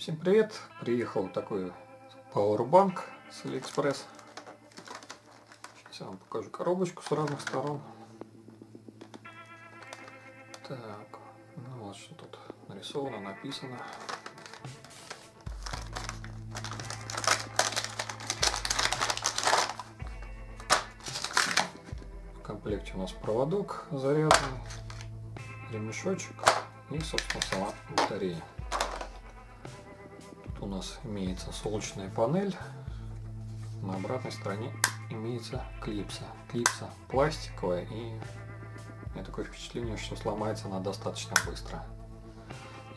Всем привет! Приехал такой Powerbank с Алиэкспресс. Сейчас я вам покажу коробочку с разных сторон. Так, ну вот что тут нарисовано, написано. В комплекте у нас проводок зарядный, ремешочек и, собственно, сама батарея у нас имеется солнечная панель. На обратной стороне имеется клипса. Клипса пластиковая и у меня такое впечатление, что сломается она достаточно быстро.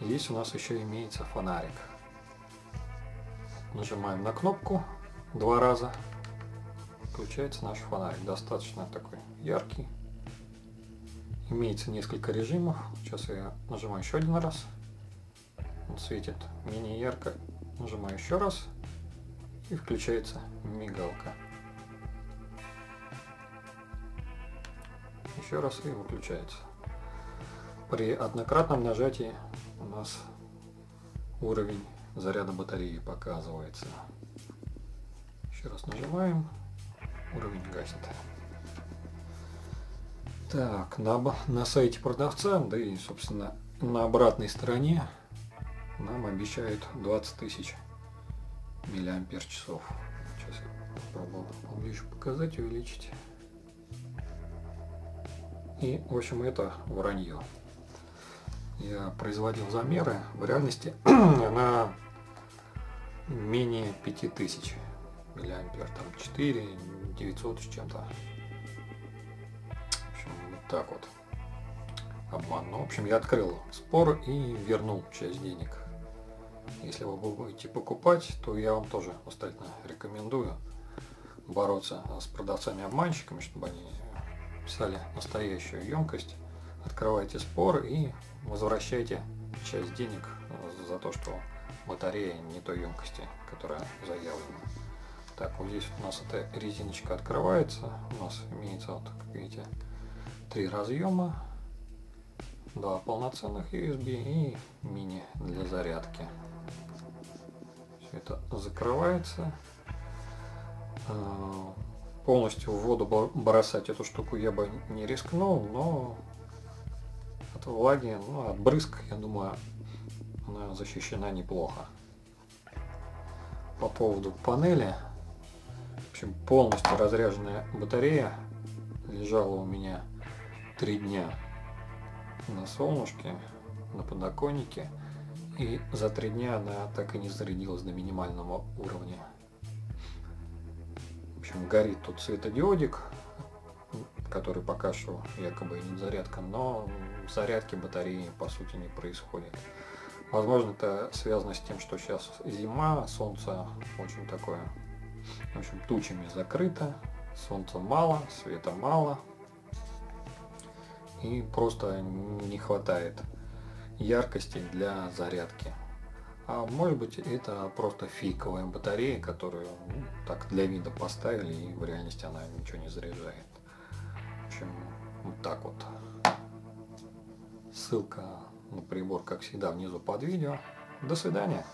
Здесь у нас еще имеется фонарик. Нажимаем на кнопку два раза. Включается наш фонарик. Достаточно такой яркий. Имеется несколько режимов. Сейчас я нажимаю еще один раз. Он светит менее ярко Нажимаю еще раз и включается мигалка. Еще раз и выключается. При однократном нажатии у нас уровень заряда батареи показывается. Еще раз нажимаем, уровень гасит. Так, на, на сайте продавца, да и собственно на обратной стороне нам обещают 20 тысяч миллиампер часов. Сейчас я попробую поближе показать, увеличить. И, в общем, это вранье. Я производил замеры. В реальности она менее 5000 миллиампер. Там 4, 900 с чем-то. В общем, вот так вот. Обман. Ну, в общем, я открыл спор и вернул часть денег если вы будете покупать, то я вам тоже настоятельно рекомендую бороться с продавцами-обманщиками, чтобы они писали настоящую емкость. Открывайте спор и возвращайте часть денег за то, что батарея не той емкости, которая заявлена. Так, вот здесь у нас эта резиночка открывается. У нас имеется, вот, как видите, три разъема. Два полноценных USB и мини для зарядки это закрывается. А, полностью в воду бросать эту штуку я бы не рискнул, но от влаги, ну, от брызг, я думаю, она защищена неплохо. По поводу панели, в общем, полностью разряженная батарея лежала у меня три дня на солнышке, на подоконнике. И за три дня она так и не зарядилась до минимального уровня. В общем, горит тут светодиодик, который пока что якобы идет зарядка, но зарядки батареи по сути не происходит. Возможно, это связано с тем, что сейчас зима, солнце очень такое, в общем, тучами закрыто, солнца мало, света мало, и просто не хватает яркости для зарядки. А может быть это просто фейковая батарея, которую ну, так для вида поставили и в реальности она ничего не заряжает. В общем, вот так вот. Ссылка на прибор, как всегда, внизу под видео. До свидания.